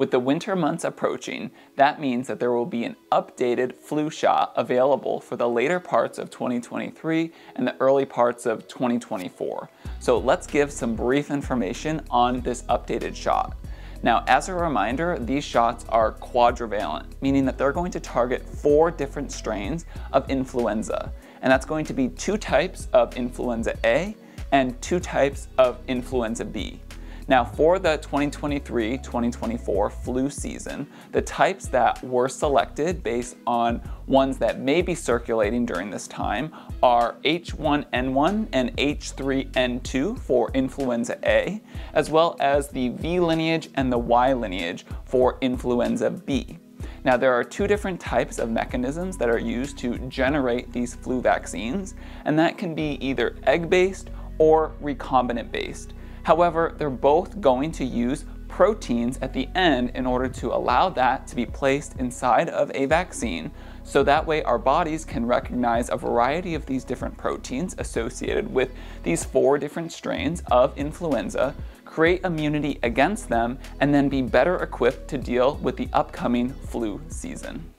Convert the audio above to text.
With the winter months approaching, that means that there will be an updated flu shot available for the later parts of 2023 and the early parts of 2024. So let's give some brief information on this updated shot. Now, as a reminder, these shots are quadrivalent, meaning that they're going to target four different strains of influenza. And that's going to be two types of influenza A and two types of influenza B. Now, for the 2023 2024 flu season, the types that were selected based on ones that may be circulating during this time are H1N1 and H3N2 for influenza A, as well as the V lineage and the Y lineage for influenza B. Now, there are two different types of mechanisms that are used to generate these flu vaccines, and that can be either egg based or recombinant based. However, they're both going to use proteins at the end in order to allow that to be placed inside of a vaccine so that way our bodies can recognize a variety of these different proteins associated with these four different strains of influenza, create immunity against them, and then be better equipped to deal with the upcoming flu season.